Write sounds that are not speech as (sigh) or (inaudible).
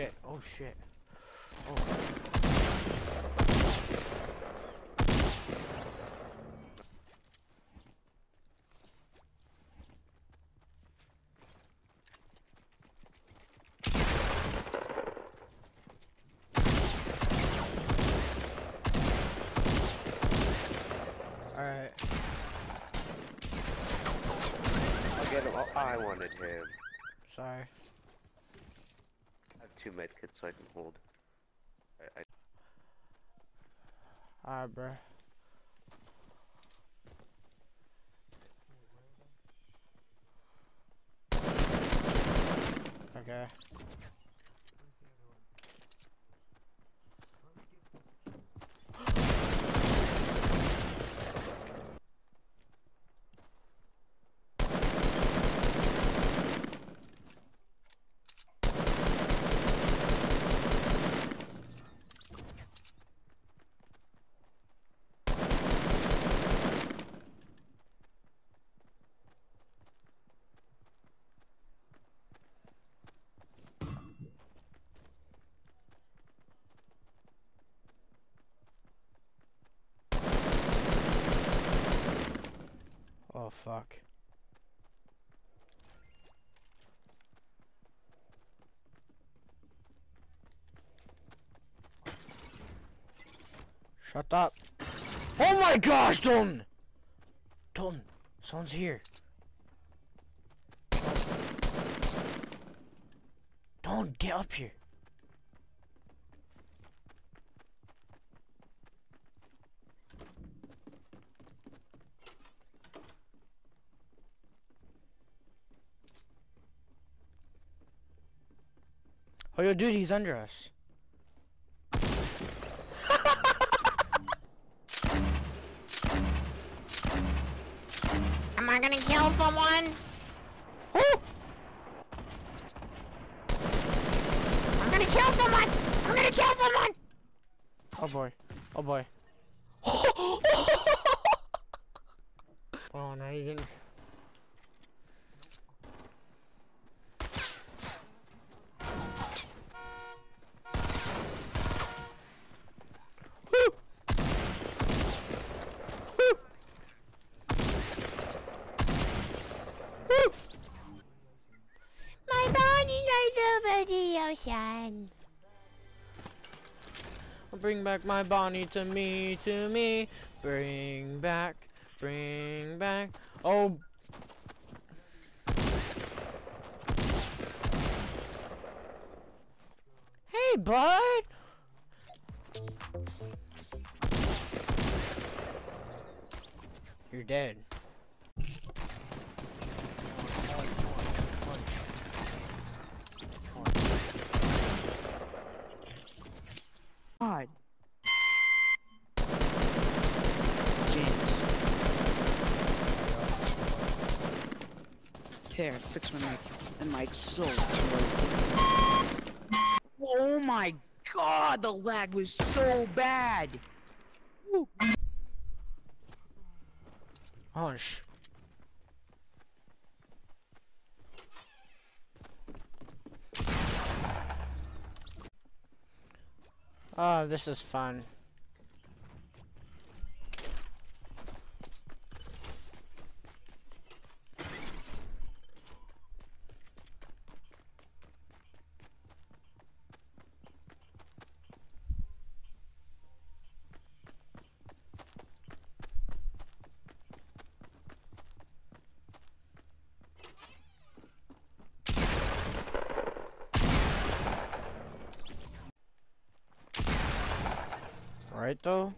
shit, oh shit. Oh. Alright. I'll get him. Oh, I wanted him. Sorry. I have two medkits so I can hold. I, I, Alright, bro. Fuck. Shut up. Oh my gosh, Dalton! Dalton, someone's here. Don't get up here. Oh, yo, dude, he's under us. (laughs) Am I gonna kill someone? Woo! I'm gonna kill someone! I'm gonna kill someone! Oh boy. Oh boy. (laughs) oh, now you didn't. Woo! Woo! Woo! My body lies over the ocean. Bring back my Bonnie to me, to me. Bring back, bring back. Oh. Hey, bud. You're dead. God. James. Here, fix my mic. And mic's so slow. Oh my god, the lag was so bad. Woo. Oh, sh. Oh, this is fun. Alright though?